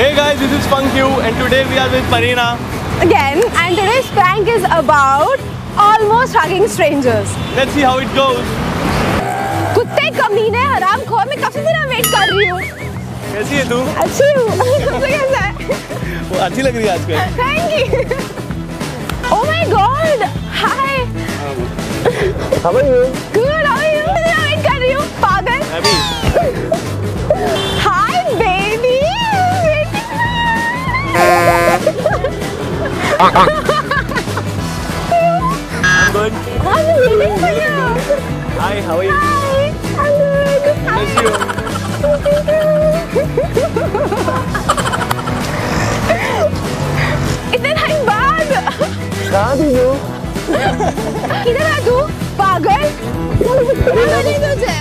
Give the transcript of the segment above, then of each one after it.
Hey guys, this is Funk You and today we are with Marina. Again, and today's prank is about almost hugging strangers. Let's see how it goes. कुत्ते कमीने हराम खोर मैं काफ़ी देर wait कर रही हूँ कैसी है तू अच्छी हूँ तुमसे कैसा है वो अच्छी लग रही है आजकल thank you oh my God hi? Good how are you I'm good. I'm waiting for you. Hi, how are you? Hi, I'm good. Miss you. इतने टाइम बाद कहाँ थी तू? किधर है तू पागल पता नहीं तुझे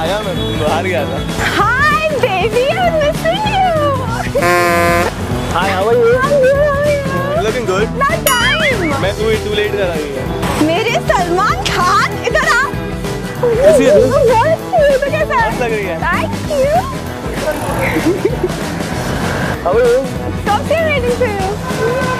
आया मैं बाहर गया था hi baby I am missing you Hi, how are you? Looking good. ना टाइम मैं तू टू लेट कर है मेरे सलमान खान इधर आ कैसी है तू? तो कैसा है लग रही है। थैंक यू अबे कब से waiting for you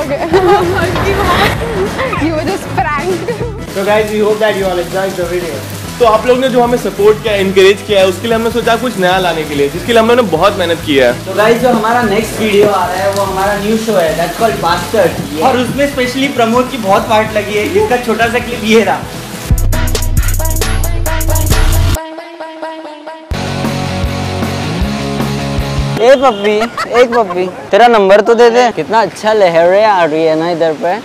okay. you were just pranked. So guys, we hope that you all enjoyed the video. तो आप लोग ने जो हमें सपोर्ट किया इनकरेज किया है उसके लिए हमने सोचा कुछ नया लाने के लिए जिसके लिए हम लोगों ने बहुत मेहनत की है तो गाइस जो हमारा नेक्स्ट वीडियो आ रहा है वो हमारा न्यू शो है दैट्स कॉल्ड बास्टर्ड और उसमें स्पेशली प्रमोद की बहुत पार्ट लगी है जिसका छोटा सा क्लिप ये रहा ए पप्पी एक पप्पी तेरा नंबर तो दे दे। कितना अच्छा लहर आ रही है ना इधर पे।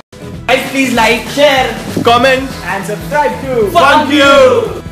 Please like share comment and subscribe too thank you!